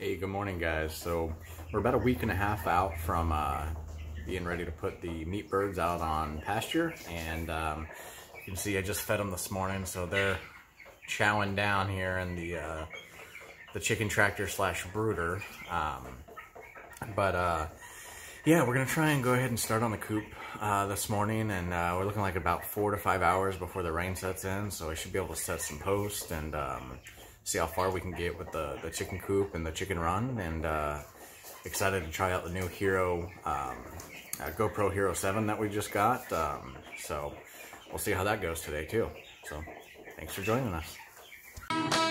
Hey, good morning, guys. So we're about a week and a half out from uh, being ready to put the meat birds out on pasture, and um, you can see I just fed them this morning, so they're chowing down here in the uh, the chicken tractor slash brooder. Um, but uh, yeah, we're gonna try and go ahead and start on the coop uh, this morning, and uh, we're looking like about four to five hours before the rain sets in, so I should be able to set some posts and. Um, see how far we can get with the, the chicken coop and the chicken run. And uh, excited to try out the new Hero, um, uh, GoPro Hero 7 that we just got. Um, so we'll see how that goes today too. So thanks for joining us.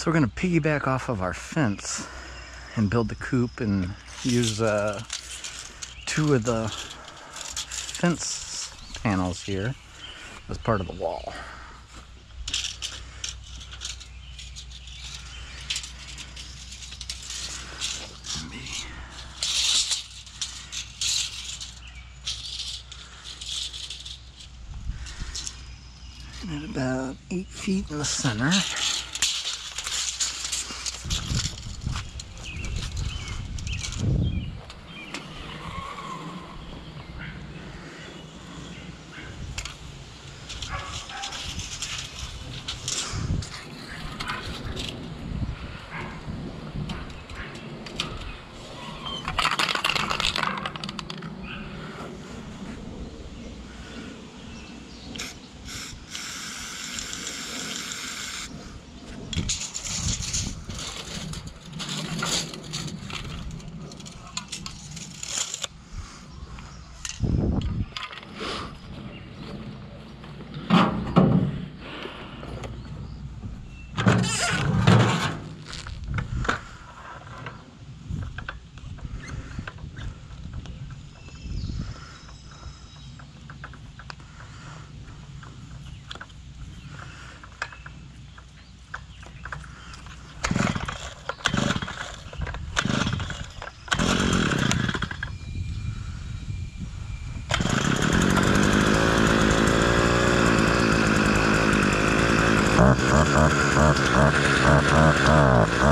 So we're gonna piggyback off of our fence and build the coop and use uh, two of the fence panels here as part of the wall. And at about eight feet in the center.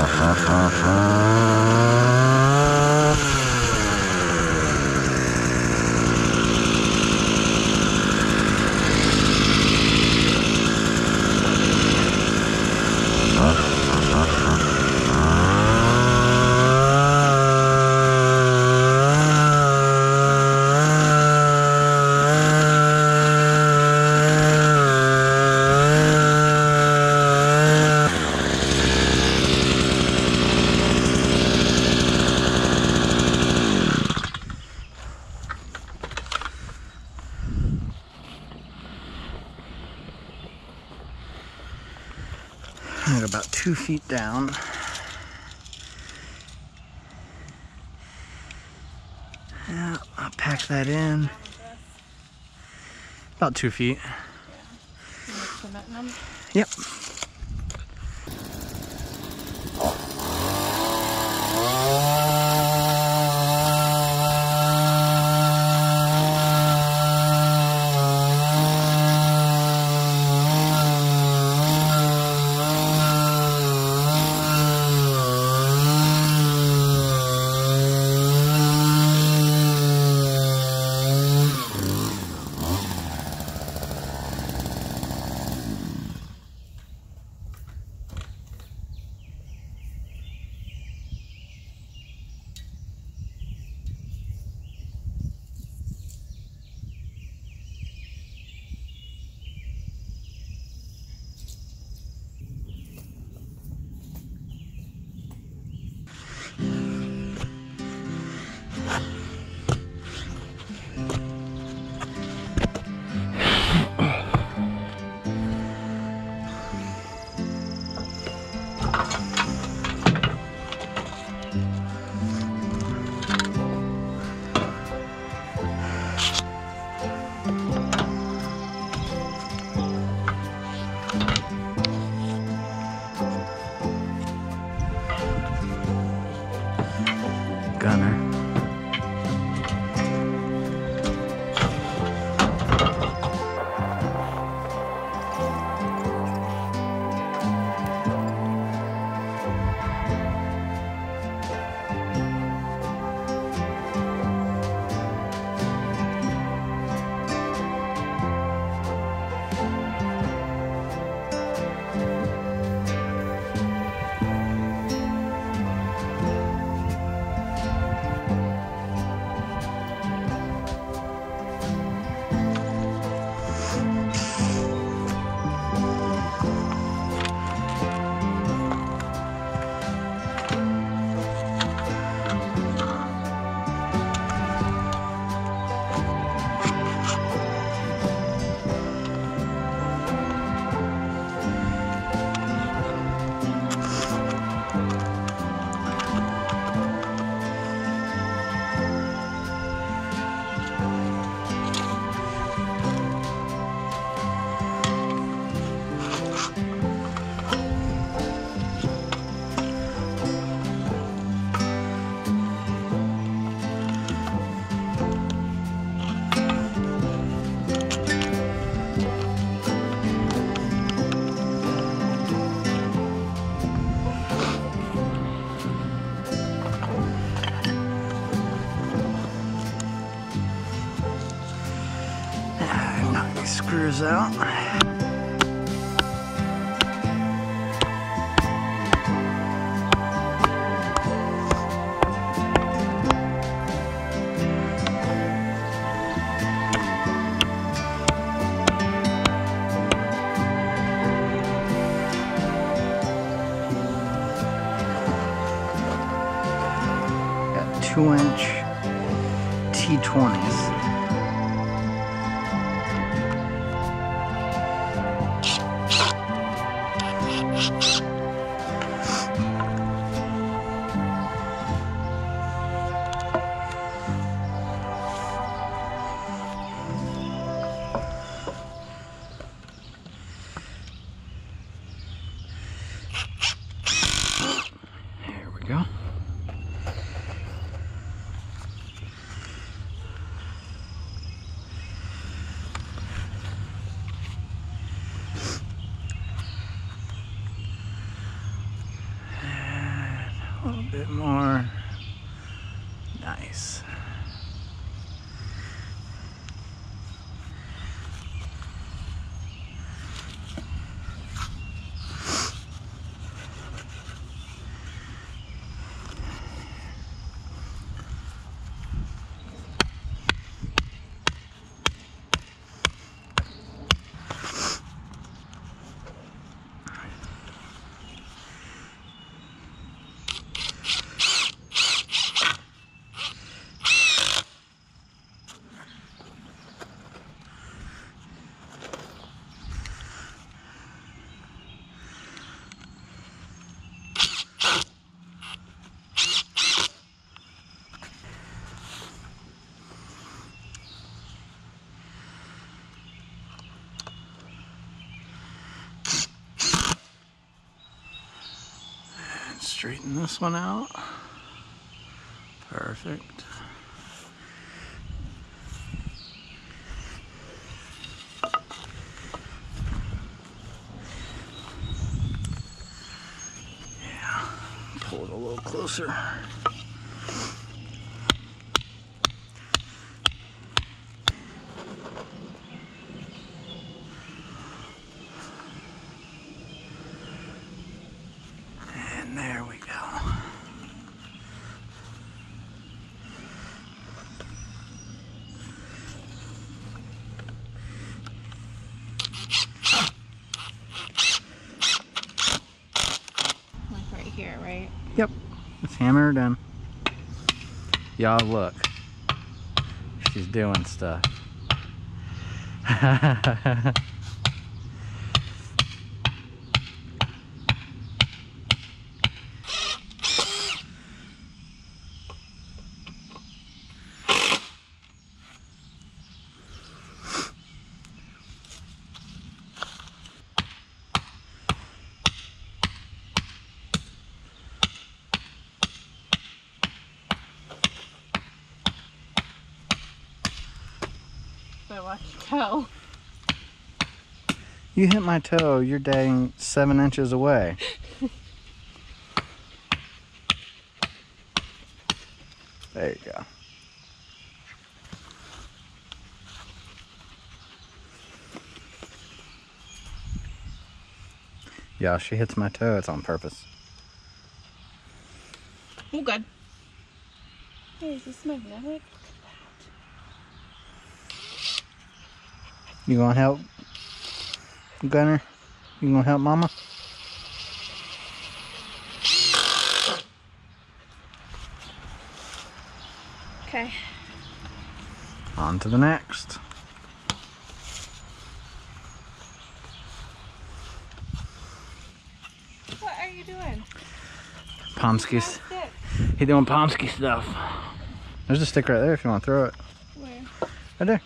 哈哈哈 And about two feet down. Yeah, I'll pack that in. About two feet. Yep. Out. Straighten this one out. Perfect. Yeah, pull it a little closer. And there we go. Like right here, right? Yep, let's hammer her down. Y'all look. She's doing stuff. But watch your toe. You hit my toe, you're dang seven inches away. there you go. Yeah, she hits my toe, it's on purpose. Oh, good. Hey, is this magnetic? You wanna help? Gunner? You gonna help mama? Okay. On to the next. What are you doing? Pomsky. He doing Pomsky stuff. There's a stick right there if you want to throw it. Where? Right there.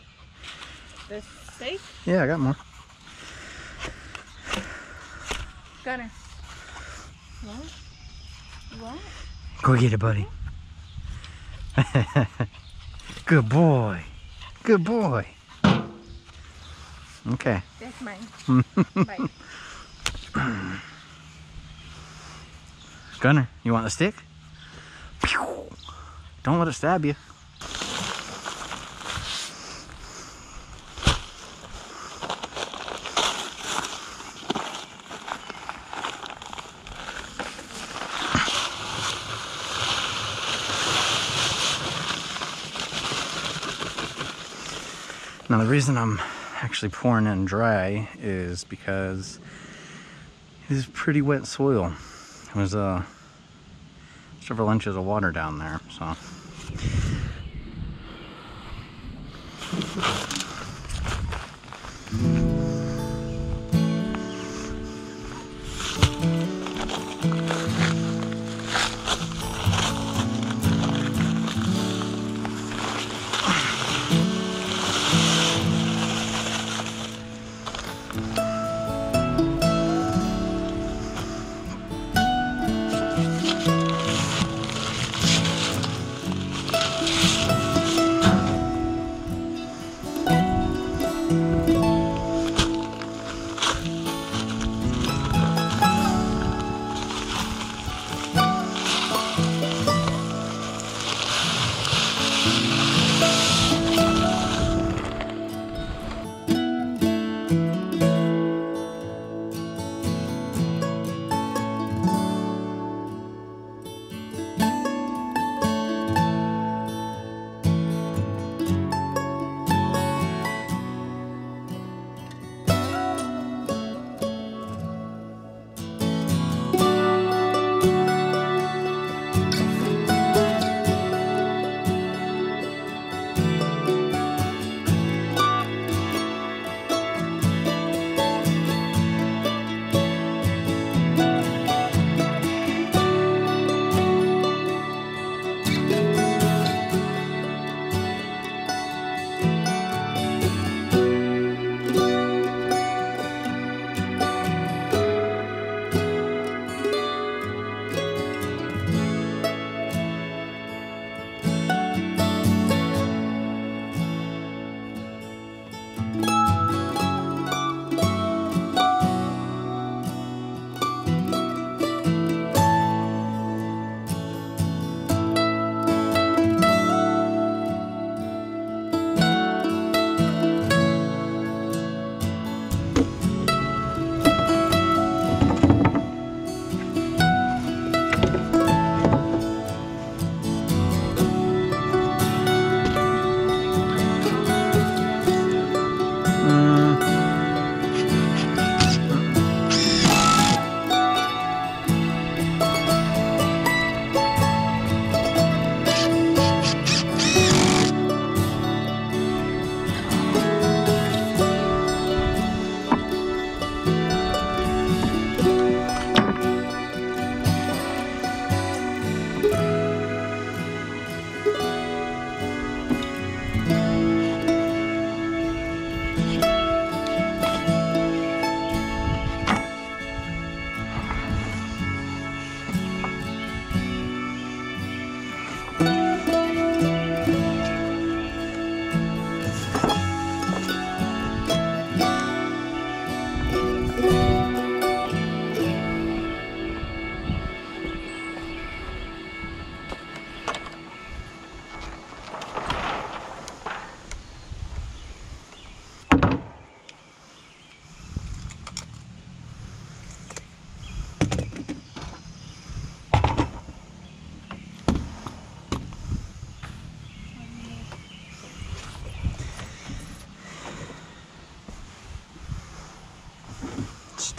This safe? Yeah, I got more. Gunner. What? What? Go get it, buddy. Good boy. Good boy. Okay. That's mine. Bye. Gunner, you want the stick? Don't let it stab you. the reason I'm actually pouring in dry is because it is pretty wet soil. There's uh, several inches of water down there, so.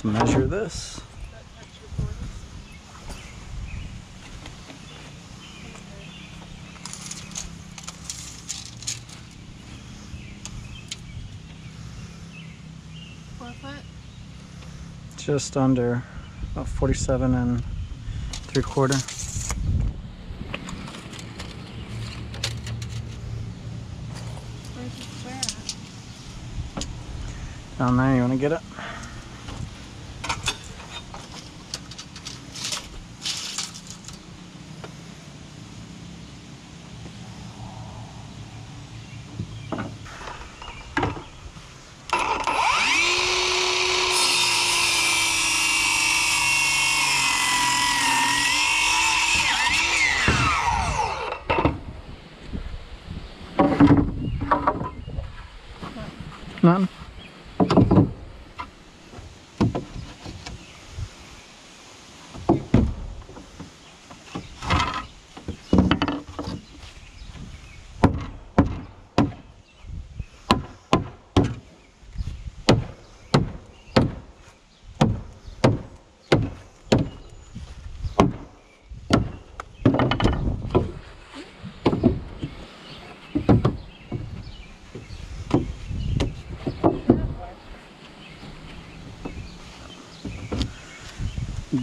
To measure this. Just under about 47 and three quarter. Where's the square at? Down there, you want to get it?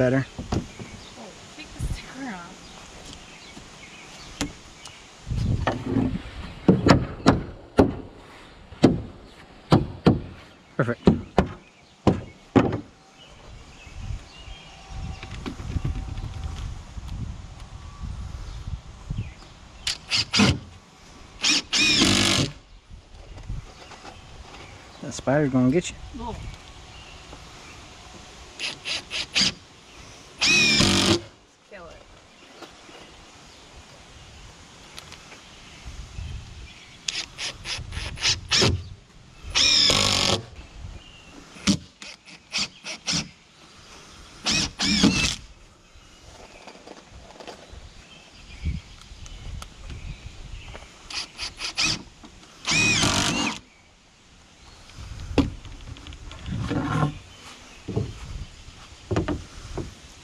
Better. Perfect. That spider's gonna get you. Oh.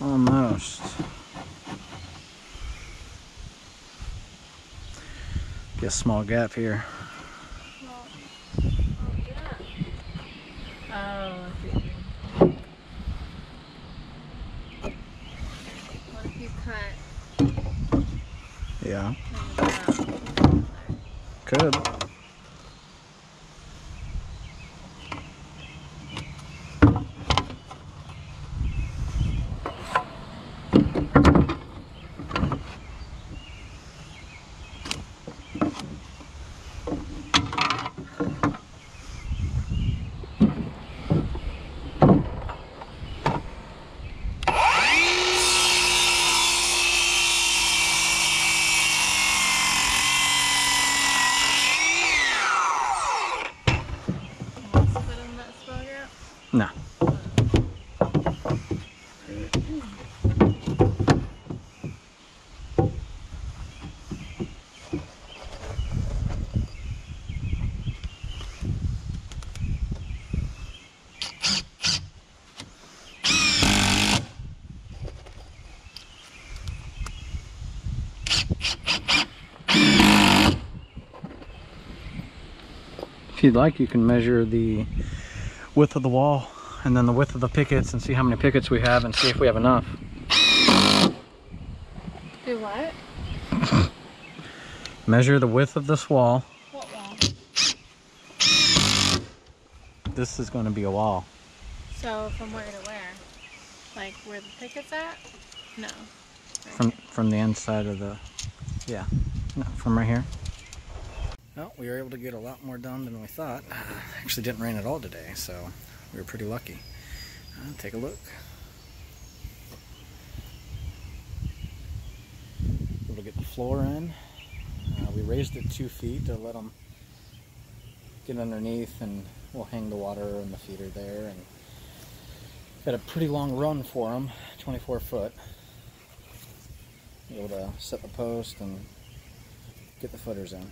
Almost. Get a small gap here. Oh, I see what you mean. What if you cut Yeah, kind of could. What's put in that spell gap? No. If you'd like, you can measure the width of the wall and then the width of the pickets and see how many pickets we have and see if we have enough. Do what? Measure the width of this wall. What wall? This is going to be a wall. So from where to where? Like where the picket's at? No. From from the inside of the, yeah, no, from right here. Well, we were able to get a lot more done than we thought. Actually, didn't rain at all today, so we were pretty lucky. Uh, take a look. Able to get the floor in. Uh, we raised it two feet to let them get underneath, and we'll hang the water and the feeder there. And got a pretty long run for them, 24 foot be able to set the post and get the footers in.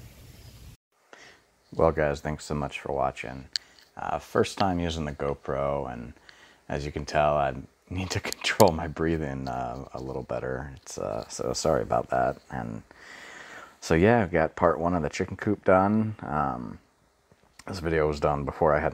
Well, guys, thanks so much for watching. Uh, first time using the GoPro, and as you can tell, I need to control my breathing uh, a little better. It's uh, so sorry about that. And so yeah, I've got part one of the chicken coop done. Um, this video was done before I had